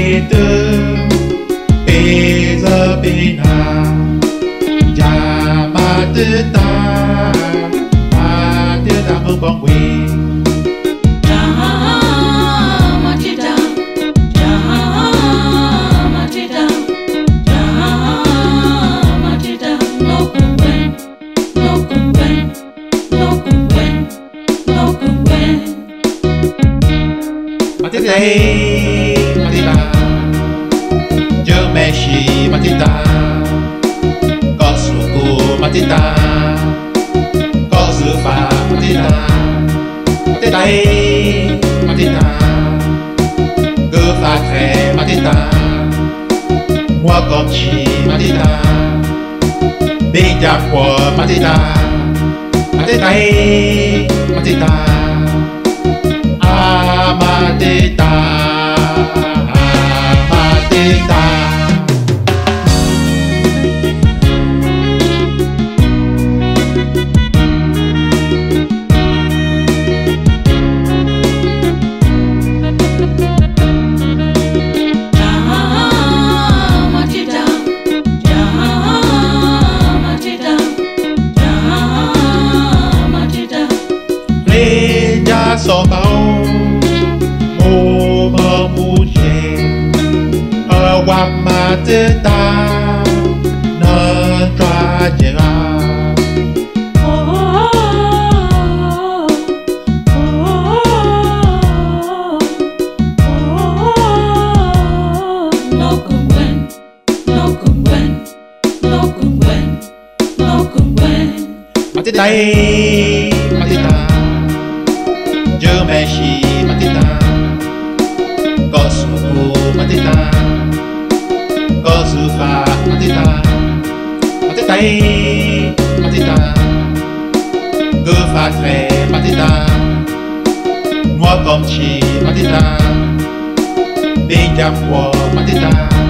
bê tơ bê giờ bê na cha ba tư ta ba tư ta mong bóng quê Até daí. Kosuku matita Kosufa matita Matita e matita Gufa tre matita Moi comme chi matita Big Jap matita Matita à matita Ah Leja sobao Uma mulher Awa matita Na trajera Matita e matita Je meshi matita Kosuku matita Kosufa matita Matita e matita Gufa tre matita Moi comme chi matita Big matita